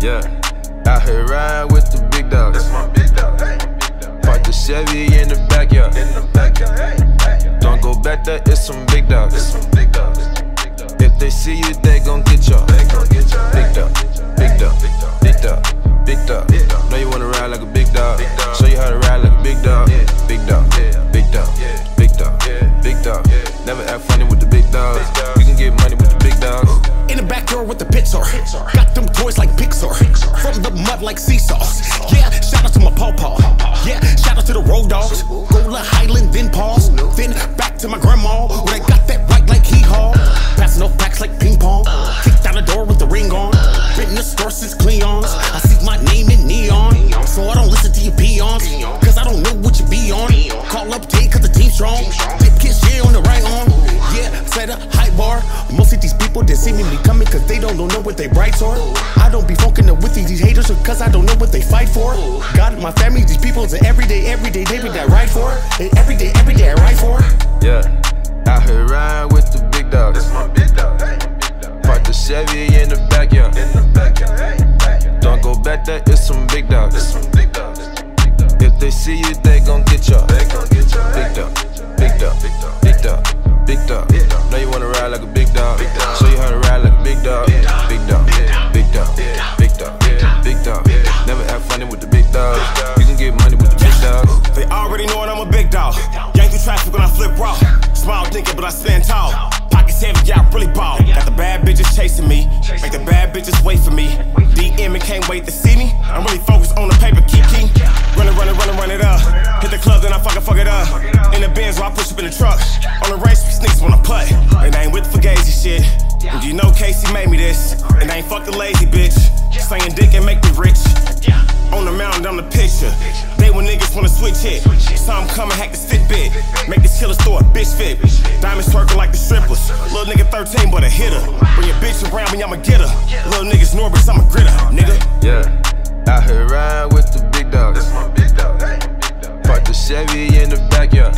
Yeah, out here riding with the big dogs. That's my big dog. Hey. Park the Chevy in the backyard. In the backyard. Hey, hey. Don't go back there, it's some big dogs. It's some big dogs. If they see you, they gon' get y'all. They gon' get your Big dog, big dog, Big dog. big dog, big dog. Big dog. Know you wanna ride like a big dog. Big dog. Show the the Pixar. Got them toys like Pixar. From the mud like seesaw. Yeah, shout out to my pawpaw. Yeah, shout out to the road dogs. Go to Highland, then pause. Then back to my grandma. When I got that right like hee haw. Passing off packs like ping pong. Kicked out the door with the ring on. Been in the store since Cleon's. I see my name in neon. So I don't listen to your peons. Cause I don't know what you be on. Call up Jay cause the team's strong. Dip kiss yeah on the set a high bar. Most of these people that see me be coming cause they don't know what they rights are. I don't be fucking up with these haters cause I don't know what they fight for. God, my family, these people, is every day, every day, they be that right for. And every day, every day, I ride for. Yeah, out here riding with the big dogs. That's my big dog. Hey. Park the Chevy in the backyard. In the backyard. Hey, hey. Don't go back there, it's some big dogs. It's some big dogs. Big dogs. If they see you, they gon' get y'all. Dog. Gang through traffic when I flip raw. Smile thinking, but I stand tall. Pockets heavy, yeah, I really ball. Got the bad bitches chasing me. Make the bad bitches wait for me. DM and can't wait to see me. I'm really focused on the paper, kiki. Run it, run it, run it, run it up. Hit the club, then I fucking fuck it up. In the Benz, where I push up in the truck. On the race, we sneaks when I putt. And I ain't with the fugazi shit. And you know Casey made me this. And I ain't fuck the lazy bitch. Saying dick and make me rich. Picture. They when niggas wanna switch it. Some come and hack the Fitbit. Make this killer store a bitch fit. Diamonds twerking like the strippers. Little nigga 13, but a hitter. Bring your bitch around me, I'ma get her. Little niggas Norbits, I'm a gritter, nigga. Yeah, out here riding with the big dogs. That's my big dog. Hey. Park the Chevy in the backyard. In the backyard.